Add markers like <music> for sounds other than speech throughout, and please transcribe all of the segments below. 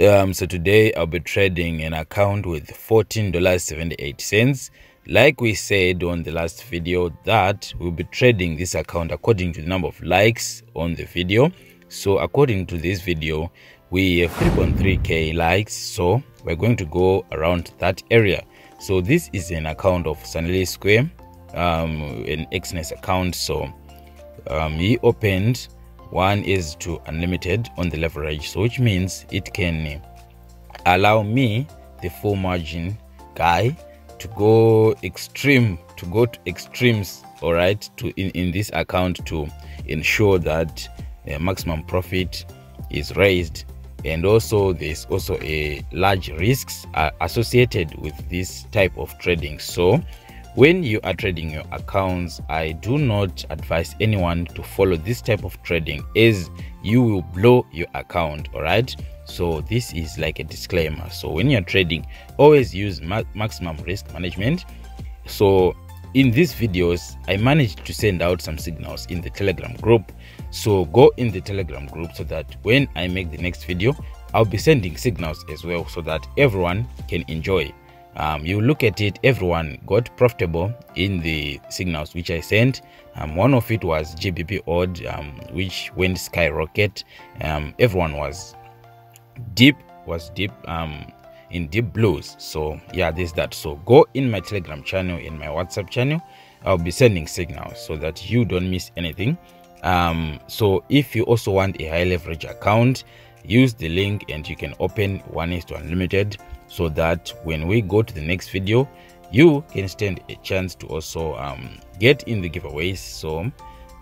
um so today i'll be trading an account with $14.78 like we said on the last video that we'll be trading this account according to the number of likes on the video. So according to this video we have 3.3k likes. So we're going to go around that area. So this is an account of Saneliswe um an Exness account. So um he opened one is to unlimited on the leverage so which means it can allow me the full margin guy to go extreme to go to extremes all right to in, in this account to ensure that uh, maximum profit is raised. And also there's also a large risks associated with this type of trading. So when you are trading your accounts i do not advise anyone to follow this type of trading as you will blow your account all right so this is like a disclaimer. So when you're trading always use ma maximum risk management. So in these videos i managed to send out some signals in the telegram group. So go in the telegram group so that when i make the next video i'll be sending signals as well so that everyone can enjoy um, you look at it everyone got profitable in the signals which i sent. Um, one of it was gbp aud um, which went skyrocket. Um, everyone was deep was deep um, in deep blues. So yeah there's that. So go in my telegram channel in my whatsapp channel. I'll be sending signals so that you don't miss anything. Um, so if you also want a high leverage account use the link and you can open one is to unlimited so that when we go to the next video you can stand a chance to also um, get in the giveaways. So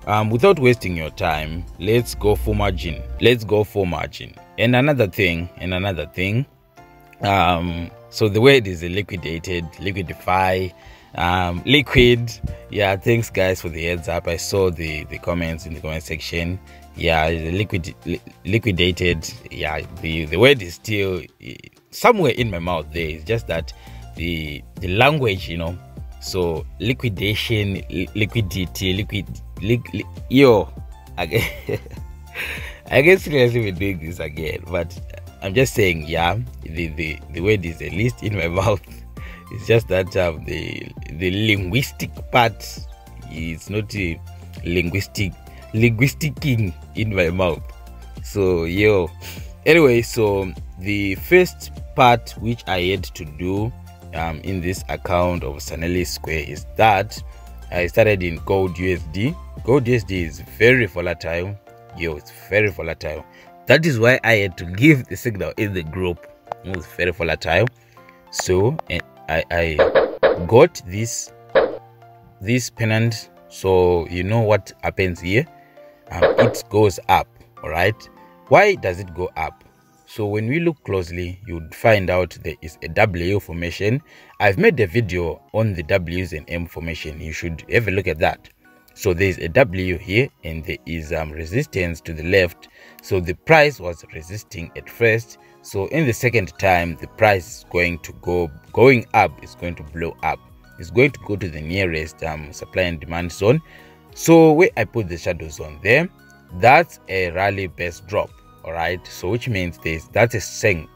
um, without wasting your time let's go for margin. Let's go for margin. And another thing and another thing um, so the word is liquidated liquidify um, liquid. Yeah thanks guys for the heads up. I saw the the comments in the comment section. Yeah liquid li liquidated. Yeah the the word is still somewhere in my mouth there it's just that the the language you know. So liquidation liquidity liquid li, li, yo again i guess <laughs> seriously we're doing this again but i'm just saying yeah the the, the word is at least in my <laughs> mouth. It's just that um, the the linguistic part is not a linguistic linguisticing in my mouth. So yo. Anyway so the first part which i had to do um, in this account of Saneliswe is that I started in Gold USD. Gold USD is very volatile. Yo, it's very volatile. That is why I had to give the signal in the group. It was very volatile. So I, I got this this pennant. So you know what happens here? Um, it goes up. All right. Why does it go up? So when we look closely you'd find out there is a w formation. I've made a video on the w's and m formation. You should have a look at that. So there's a w here and there is um, resistance to the left. So the price was resisting at first. So in the second time the price is going to go going up it's going to blow up. It's going to go to the nearest um, supply and demand zone. So where i put the shadows on there that's a rally base drop all right? So which means this that's a saying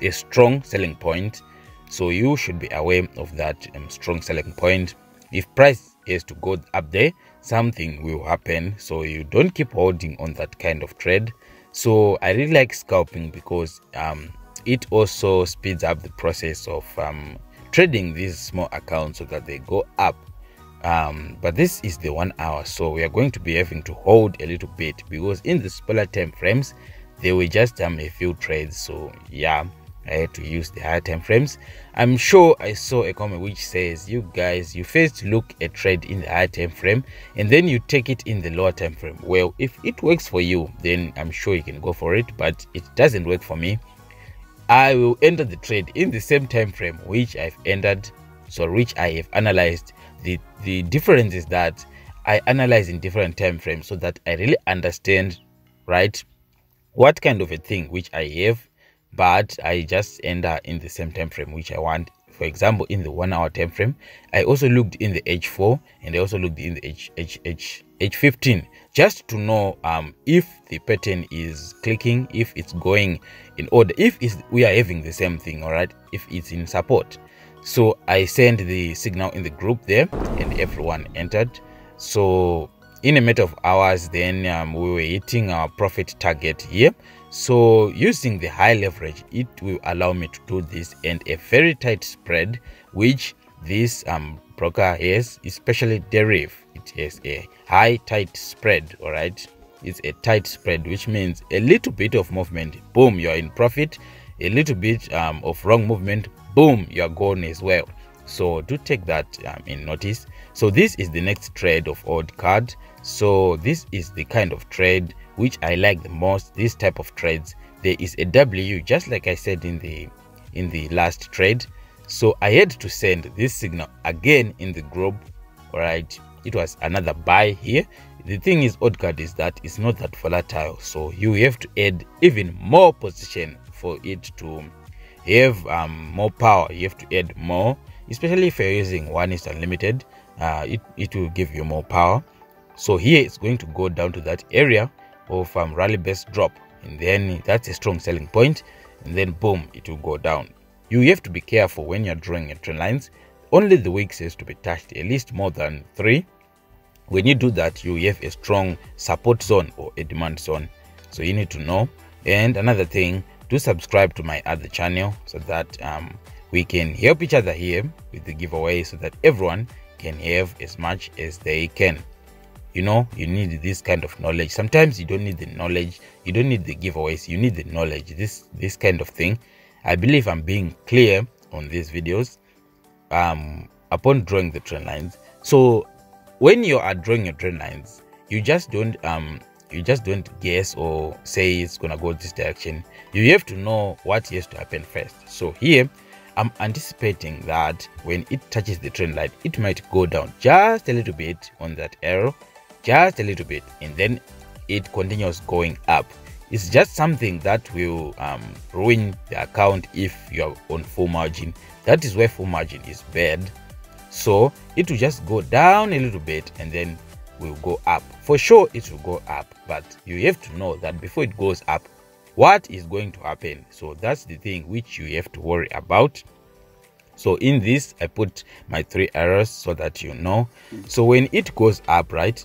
a strong selling point. So you should be aware of that um, strong selling point. If price is to go up there something will happen. So you don't keep holding on that kind of trade. So i really like scalping because um, it also speeds up the process of um, trading these small accounts so that they go up. Um, but this is the one hour. So we are going to be having to hold a little bit because in the smaller time frames there were just um, a few trades so yeah i had to use the higher time frames. I'm sure i saw a comment which says you guys you first look a trade in the higher time frame and then you take it in the lower time frame. Well if it works for you then i'm sure you can go for it but it doesn't work for me. I will enter the trade in the same time frame which i've entered so which i have analyzed. The the difference is that i analyze in different time frames so that i really understand right what kind of a thing which I have, but I just enter in the same time frame which I want. For example, in the one hour time frame, I also looked in the H4 and I also looked in the H, H, H, h15 just to know um, if the pattern is clicking if it's going in order if we are having the same thing all right if it's in support. So i sent the signal in the group there and everyone entered. So in a matter of hours then um, we were hitting our profit target here. So using the high leverage it will allow me to do this and a very tight spread which this um, broker has especially deriv. It has a high tight spread all right it's a tight spread which means a little bit of movement boom you're in profit. A little bit um, of wrong movement boom you're gone as well. So do take that um, in notice. So this is the next trade of aud cad so this is the kind of trade which i like the most this type of trades. There is a w just like i said in the in the last trade. So i had to send this signal again in the group all right it was another buy here. The thing is odd is that it's not that volatile. So you have to add even more position for it to have um, more power. You have to add more especially if you're using one is unlimited uh, it, it will give you more power so here it's going to go down to that area of um, rally base drop. And then that's a strong selling point. And then boom it will go down. You have to be careful when you're drawing your trend lines. Only the wicks has to be touched at least more than three. When you do that you have a strong support zone or a demand zone. So you need to know. And another thing do subscribe to my other channel so that um, we can help each other here with the giveaway so that everyone can have as much as they can you know you need this kind of knowledge. Sometimes you don't need the knowledge you don't need the giveaways you need the knowledge this this kind of thing. I believe i'm being clear on these videos um upon drawing the trend lines. So when you are drawing your trend lines you just don't um you just don't guess or say it's gonna go this direction. You have to know what has to happen first. So here i'm anticipating that when it touches the trend line it might go down just a little bit on that arrow just a little bit and then it continues going up. It's just something that will um, ruin the account if you're on full margin. That is where full margin is bad. So it will just go down a little bit and then will go up. For sure it will go up but you have to know that before it goes up what is going to happen? So that's the thing which you have to worry about. So in this i put my three arrows so that you know. So when it goes up right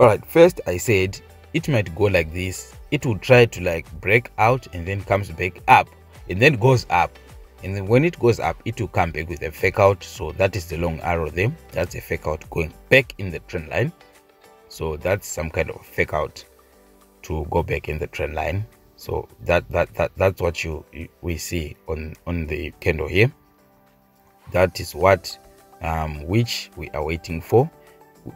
all right first i said it might go like this. It will try to like break out and then comes back up and then goes up. And then when it goes up it will come back with a fake out. So that is the long arrow there. That's a fake out going back in the trend line. So that's some kind of fake out to go back in the trend line. So that that, that that's what you we see on on the candle here. That is what um which we are waiting for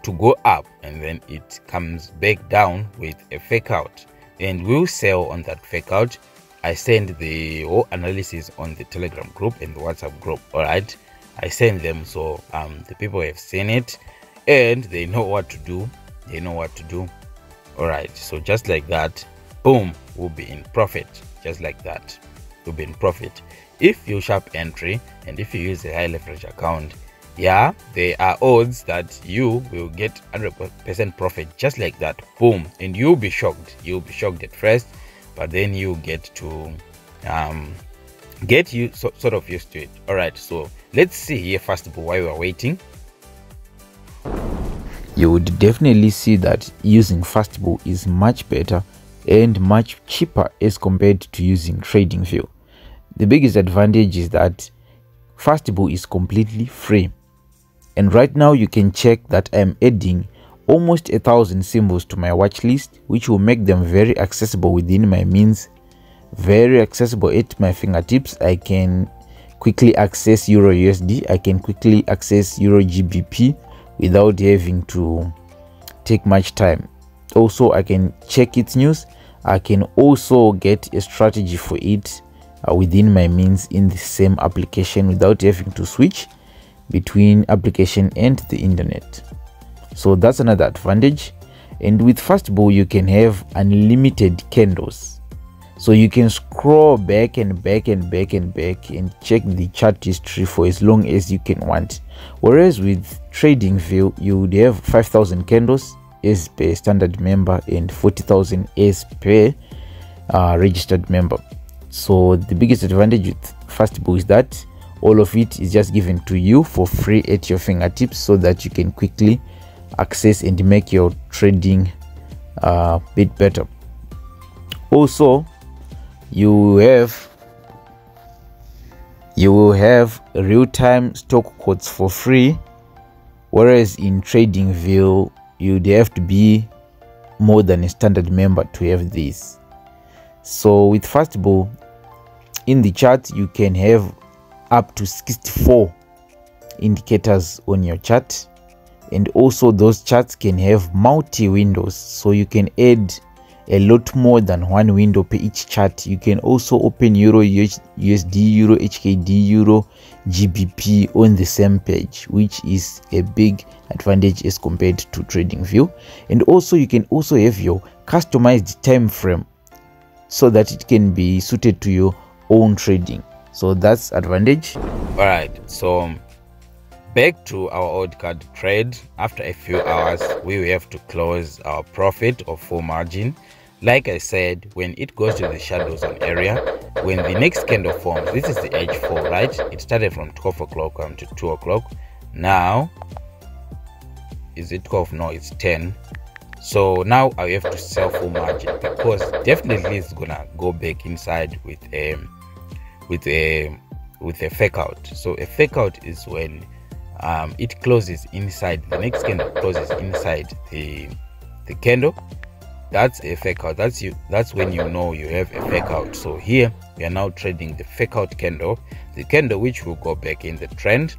to go up and then it comes back down with a fake out. And we'll sell on that fake out. I send the whole analysis on the telegram group and the whatsapp group all right? I send them so um the people have seen it and they know what to do. They know what to do. All right so just like that boom we'll be in profit. Just like that we'll be in profit. If you sharp entry and if you use a high leverage account yeah there are odds that you will get 100% profit just like that. Boom. And you'll be shocked. You'll be shocked at first but then you get to um get you so, sort of used to it. All right so let's see here first of all while we're waiting. You would definitely see that using fastbull is much better and much cheaper as compared to using tradingview the biggest advantage is that fastbull is completely free and right now you can check that i'm adding almost a thousand symbols to my watch list which will make them very accessible within my means very accessible at my fingertips. I can quickly access euro usd i can quickly access euro gbp without having to take much time. Also i can check its news. I can also get a strategy for it uh, within my means in the same application without having to switch between application and the internet. So that's another advantage. And with fastbull you can have unlimited candles. So you can scroll back and back and back and back and check the chart history for as long as you can want. Whereas with trading view you would have 5000 candles as per standard member and 40,000 as per uh, registered member. So the biggest advantage with Fastbull is that all of it is just given to you for free at your fingertips so that you can quickly access and make your trading a uh, bit better. Also, you have you will have real-time stock quotes for free whereas in TradingView you'd have to be more than a standard member to have this so with Fastbull in the chart you can have up to 64 indicators on your chart. And also those charts can have multi windows so you can add a lot more than one window per each chart. You can also open euro usd euro hkd euro gbp on the same page which is a big advantage as compared to trading view. And also you can also have your customized time frame so that it can be suited to your own trading so that's advantage. All right so back to our old card trade. After a few hours we will have to close our profit or full margin. Like i said when it goes to the shadow zone area when the next candle forms this is the h4 right? It started from 12 o'clock um, to 2 o'clock. Now is it 12 no it's 10 so now i have to sell full margin because definitely it's gonna go back inside with a with a with a fake out. So a fake out is when um, it closes inside the next candle closes inside the the candle. That's a fake out. That's you that's when you know you have a fake out. So here we are now trading the fake out candle the candle which will go back in the trend.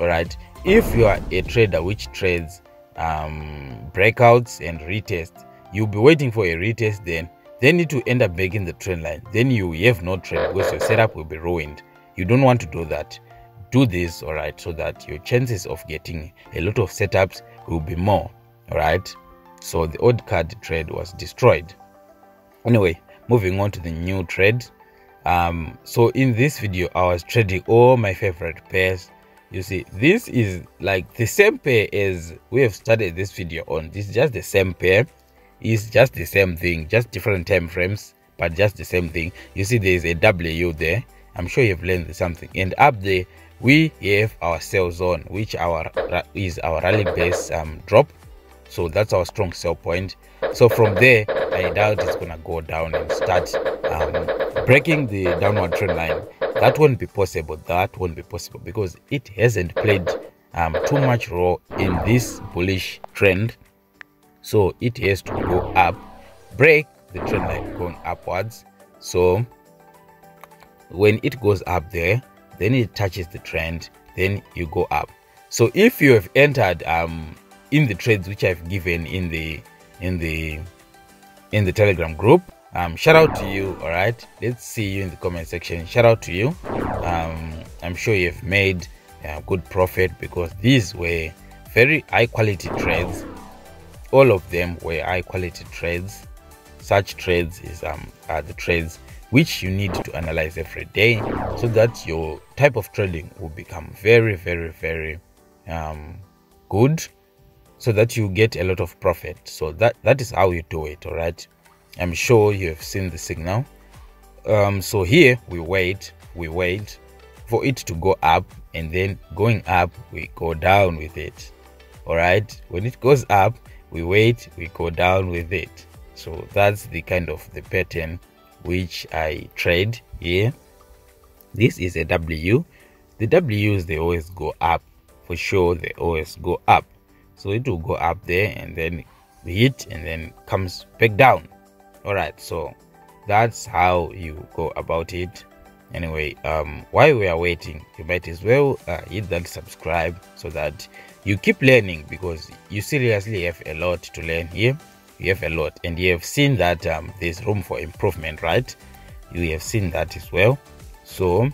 All right. If you are a trader which trades um breakouts and retest you'll be waiting for a retest then then need to end up back the trend line. Then you have no trade because your setup will be ruined. You don't want to do that. Do this all right so that your chances of getting a lot of setups will be more all right? So the old card trade was destroyed. Anyway moving on to the new trade. Um so in this video i was trading all my favorite pairs. You see this is like the same pair as we have started this video on. This is just the same pair it's just the same thing just different time frames but just the same thing. You see there's a w there. I'm sure you've learned something. And up there we have our sell zone which our is our rally base um, drop. So that's our strong sell point. So from there i doubt it's gonna go down and start um, breaking the downward trend line. That won't be possible that won't be possible because it hasn't played um, too much role in this bullish trend so it has to go up break the trend line going upwards. So when it goes up there then it touches the trend then you go up. So if you have entered um in the trades which i've given in the in the in the telegram group um shout out to you all right let's see you in the comment section. Shout out to you. Um i'm sure you've made a good profit because these were very high quality trades all of them were high quality trades. Such trades is um are the trades which you need to analyze every day so that your type of trading will become very very very um, good so that you get a lot of profit. So that that is how you do it all right? I'm sure you have seen the signal. Um, so here we wait we wait for it to go up and then going up we go down with it all right? When it goes up we wait we go down with it so that's the kind of the pattern which I trade here. This is a W. The Ws they always go up for sure. They always go up. So it will go up there and then hit and then comes back down. All right. So that's how you go about it. Anyway, um, while we are waiting, you might as well uh, hit that subscribe so that you keep learning because you seriously have a lot to learn here. You have a lot. And you have seen that um, there's room for improvement right? You have seen that as well. So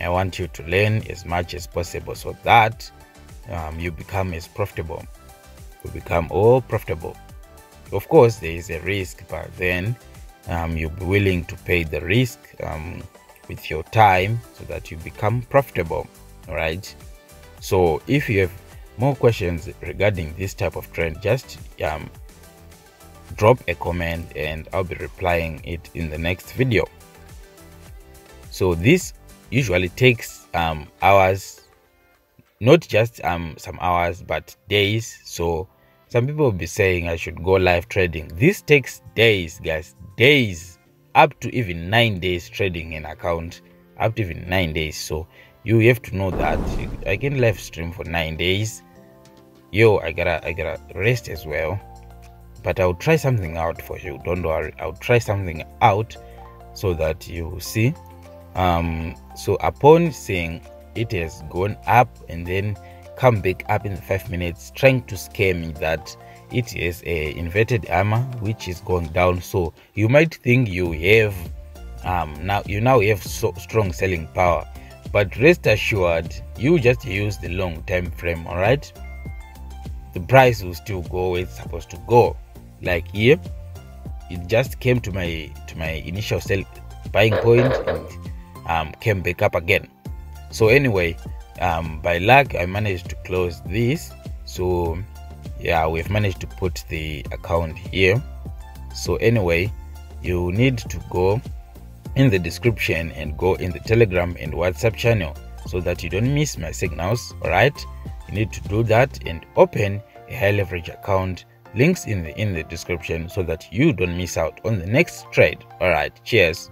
i want you to learn as much as possible so that um, you become as profitable. You become all profitable. Of course there is a risk but then um, you'll be willing to pay the risk um, with your time so that you become profitable all right? So if you have more questions regarding this type of trend just um, drop a comment and I'll be replying it in the next video. So this usually takes um, hours, not just um, some hours, but days. So some people will be saying I should go live trading. This takes days, guys, days, up to even nine days trading an account, up to even nine days. So you have to know that I can live stream for nine days. Yo, I gotta, I gotta rest as well but I'll try something out for you. Don't worry, I'll try something out so that you see. Um, so upon seeing it has gone up and then come back up in five minutes, trying to scare me that it is a inverted armor which is going down. So you might think you have um now you now have so strong selling power, but rest assured you just use the long time frame. All right, the price will still go where it's supposed to go. Like here it just came to my to my initial sell buying point and um, came back up again. So anyway um, by luck i managed to close this. So yeah we've managed to put the account here. So anyway you need to go in the description and go in the telegram and whatsapp channel so that you don't miss my signals all right you need to do that and open a high leverage account links in the in the description so that you don't miss out on the next trade. All right cheers